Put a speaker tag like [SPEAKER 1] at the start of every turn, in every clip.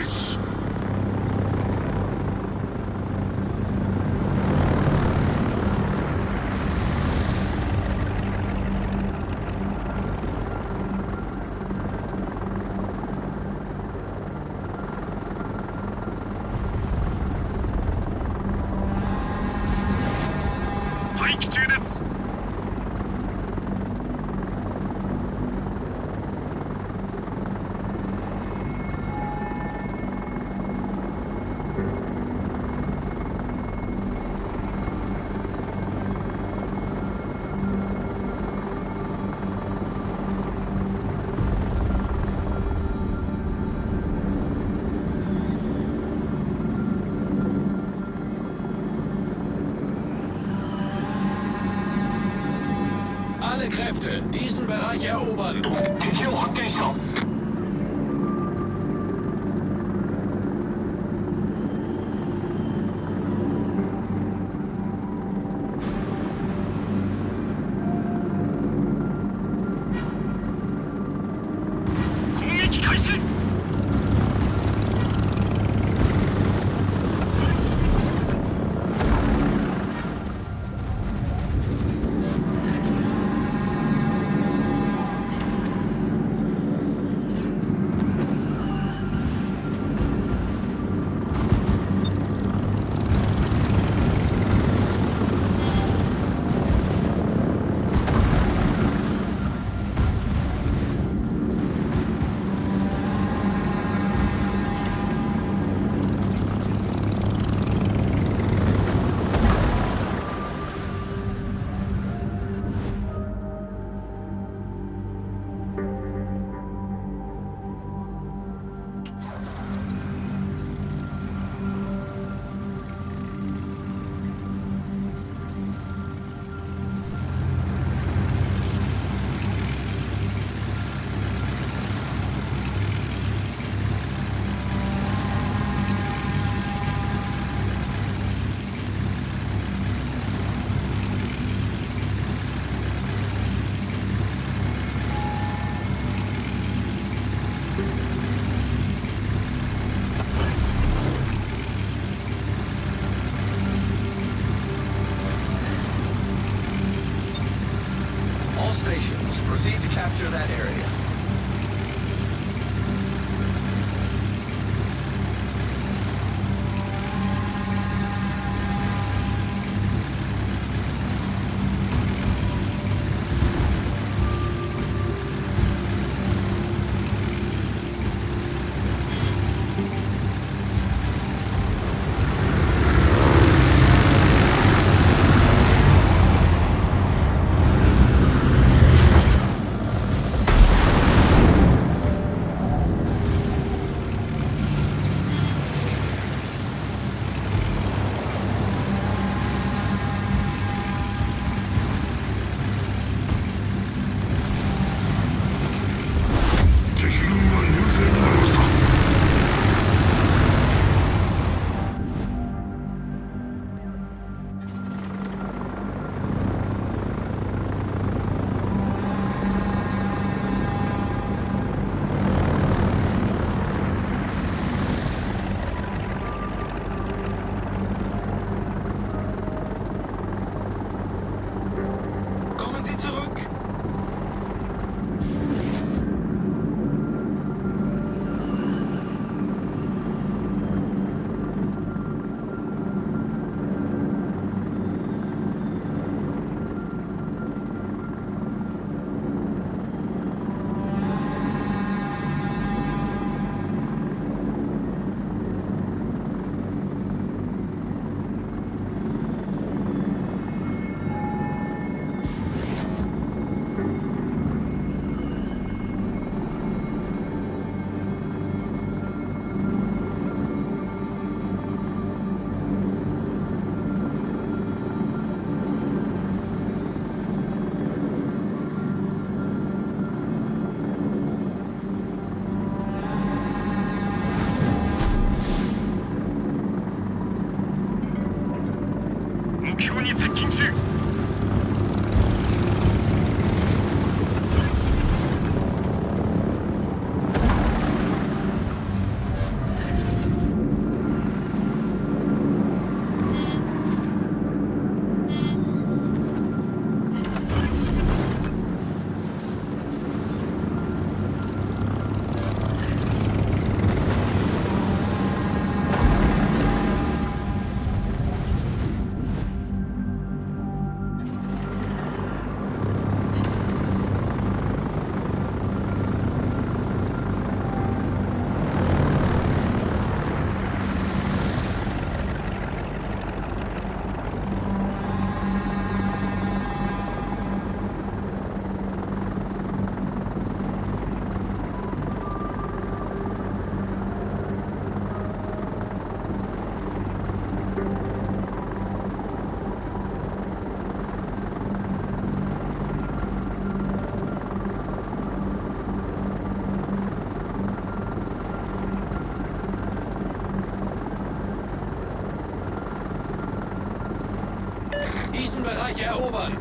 [SPEAKER 1] us. Kräfte, diesen Bereich erobern!
[SPEAKER 2] 敵を erobern.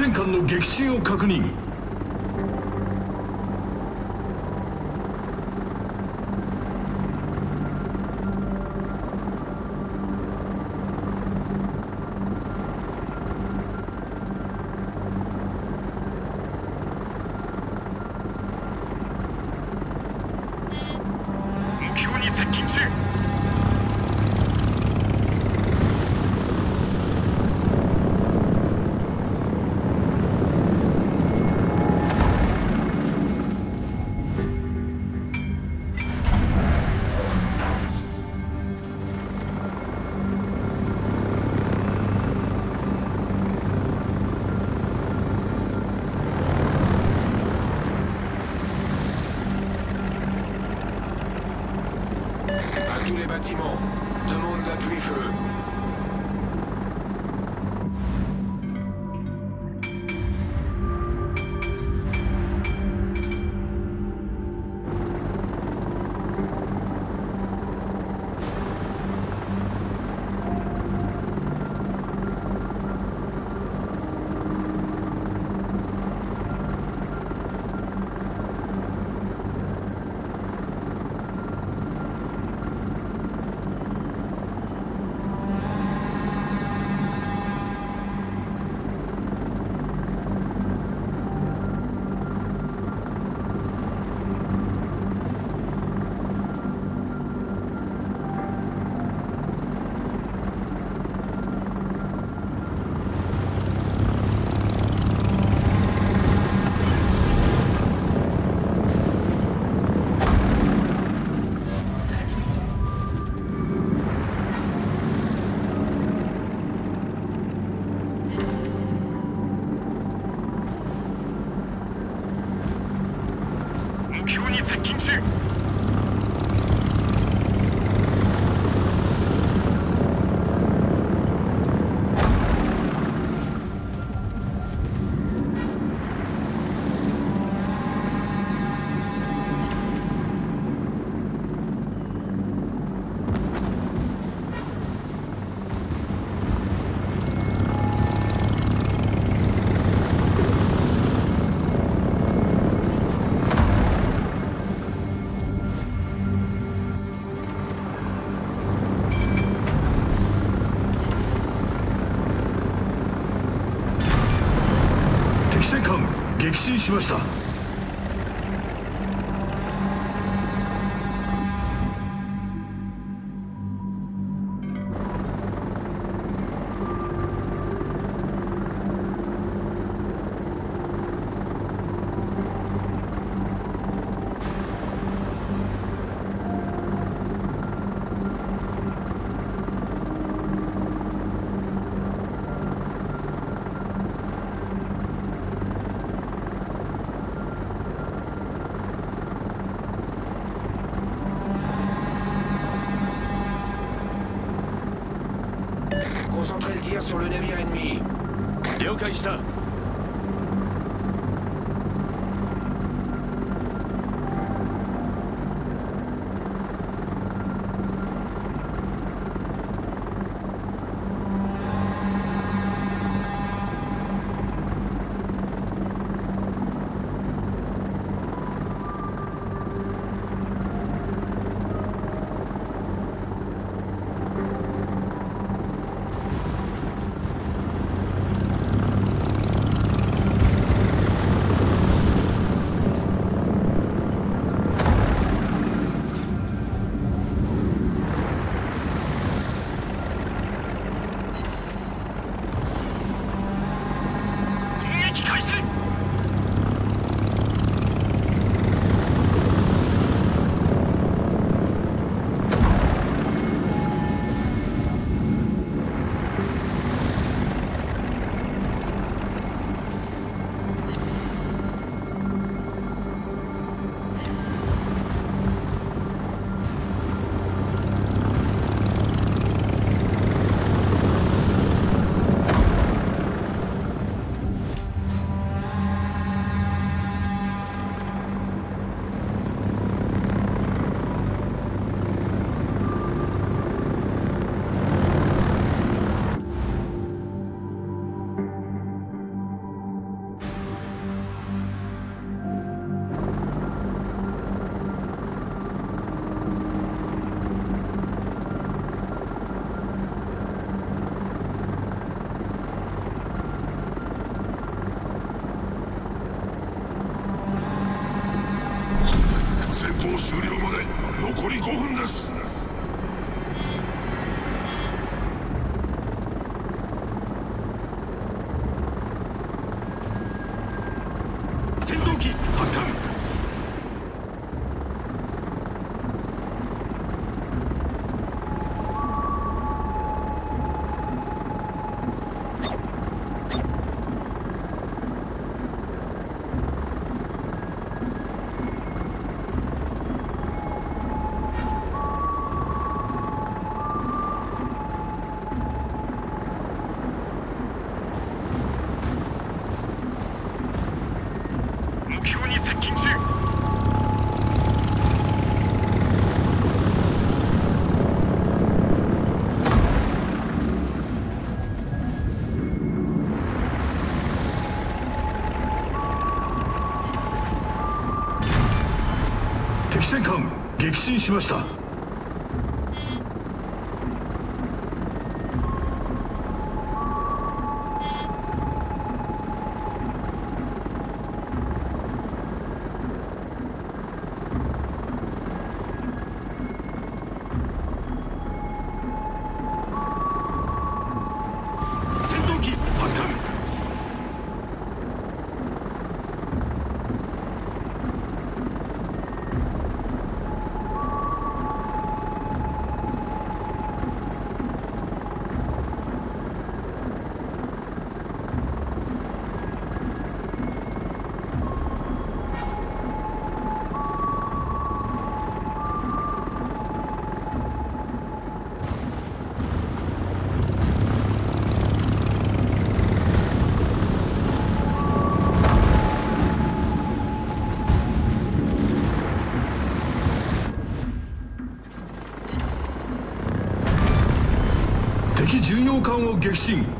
[SPEAKER 1] 戦艦の撃沈を確認。
[SPEAKER 2] しました。
[SPEAKER 1] sur le navire ennemi.
[SPEAKER 2] Déo Christa! 艦撃沈しました。巡洋艦を撃沈。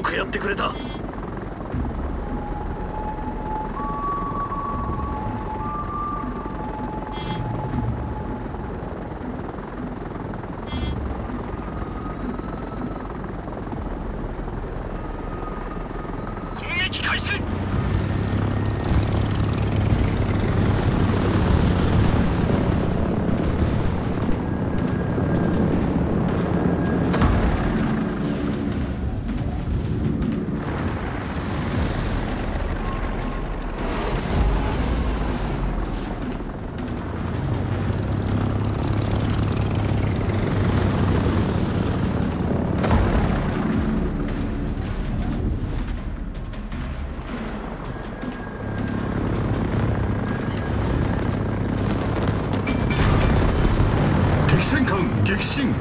[SPEAKER 3] よくやってくれた。
[SPEAKER 4] 攻撃開始！
[SPEAKER 2] 敵戦艦
[SPEAKER 1] 激震